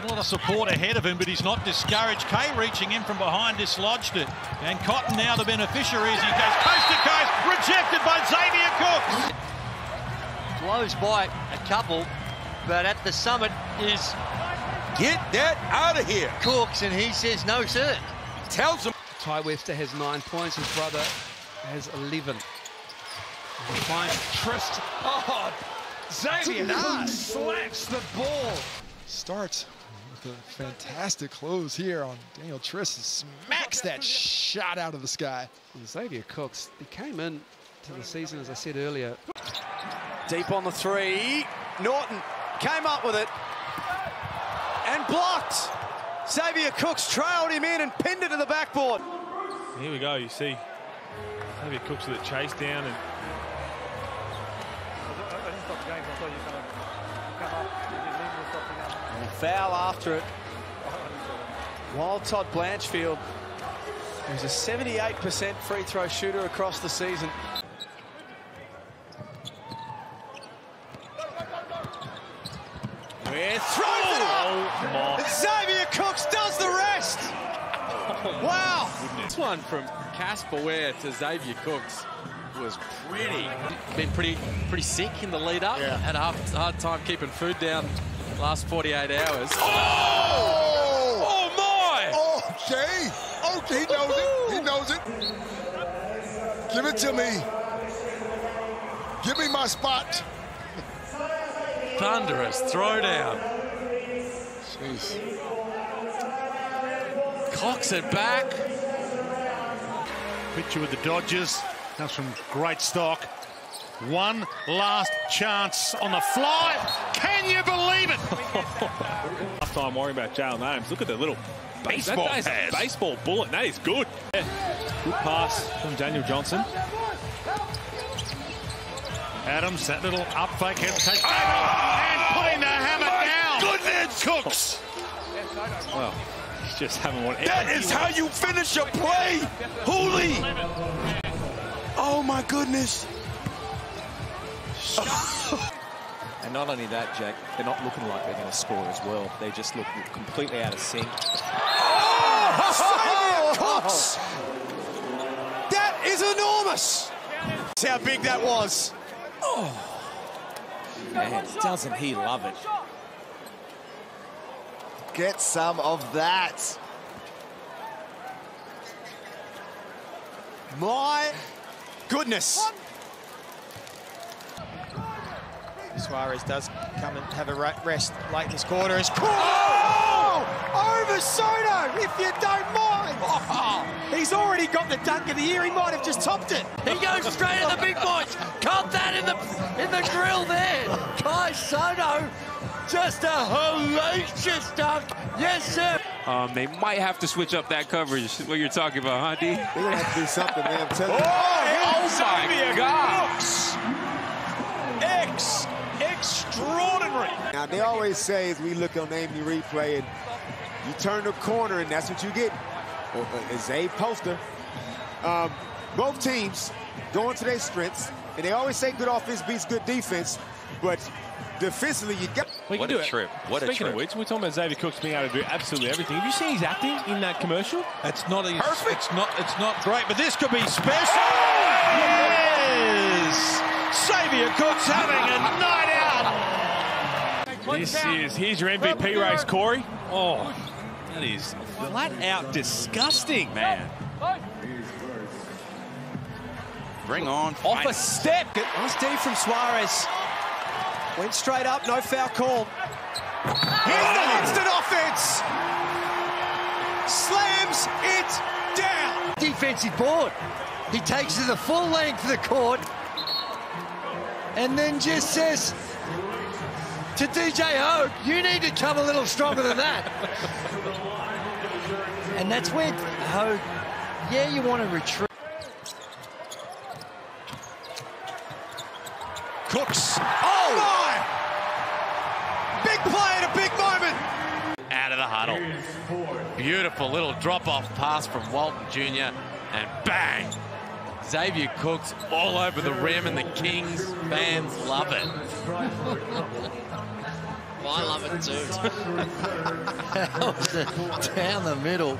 Not a lot of support ahead of him, but he's not discouraged. Kay reaching in from behind, dislodged it. And Cotton now the beneficiary as he goes coast to coast, rejected by Xavier Cooks. Blows by a couple, but at the summit is Get that out of here. Cooks, and he says no, sir. Tells him. Tai Webster has nine points. His brother has 11. He finds Trist. Oh, Xavier slaps the ball. Starts with a fantastic close here on Daniel Triss. Smacks that shot out of the sky. And Xavier Cooks, he came in to the season, as I said earlier. Deep on the three. Norton came up with it and blocked. Xavier Cooks trailed him in and pinned it to the backboard. Here we go, you see Xavier Cooks with a chase down and And foul after it. While Todd Blanchfield, who's a 78% free throw shooter across the season. It up! Oh and Xavier Cooks does the rest! Oh, wow! This one from Casper Ware to Xavier Cooks was pretty. Been pretty pretty sick in the lead up. Had a hard, hard time keeping food down last 48 hours. Oh! Oh my! Oh, Jay. Okay, oh, he knows it. He knows it. Give it to me. Give me my spot. Thunderous throwdown. Jeez. Cocks it back. Picture with the Dodgers. Comes from great stock. One last chance on the fly. Can you believe it? Last time worrying about Jaylen Adams. Look at the little baseball that is a baseball bullet. That is good. Yeah. Good pass from Daniel Johnson. Adams, that little up fake head take ah! and putting the hammer down. Goodness. Cooks. Well, he's just having one. That is how you finish a play. Hooley. Oh, my goodness. And not only that, Jack, they're not looking like they're going to score as well. They just look completely out of sync. Xavier oh! Cooks! That is enormous! See how big that was. Oh. Man, doesn't he love it? Get some of that. My goodness. Suarez does come and have a rest late in this quarter. As Oh! Over Sotto, if you don't mind. Oh, he's already got the dunk of the year. He might have just topped it. He goes straight at the big boys. Caught that in the in the grill there. Kai Sotto, just a hellacious dunk. Yes, sir. Um, they might have to switch up that coverage. What you're talking about, huh, D? They're going to have to do something, man. I'm telling you. Oh, my God! Cooks. X. Extraordinary. Now, they always say as we look on the Amy replay, and you turn the corner, and that's what you get. Well, uh, It's a poster. Um, both teams going to their strengths, and they always say good offense beats good defense, but defensively, you got. We What can do a it. trip. What a Speaking trip. of which, we're talking about Xavier Cooks being able to do absolutely everything. Have you seen his acting in that commercial? It's not easy. It's not. It's not great, but this could be special. Yes, Xavier Cooks having a night out. This is here's your MVP race, Corey. Oh, that is flat out disgusting, man. Bring on. Off a step. Nice D from Suarez. Went straight up, no foul call. Here's the oh. instant offense. Slams it down. Defensive board. He takes it the full length of the court, and then just says to DJ Hogue, "You need to come a little stronger than that." and that's where Hogue, yeah, you want to retreat. Cooks. Oh! oh, my! Big play at a big moment. Out of the huddle. Beautiful little drop-off pass from Walton Jr. And bang! Xavier Cooks all over the rim, and the Kings fans love it. I love it too. down the middle.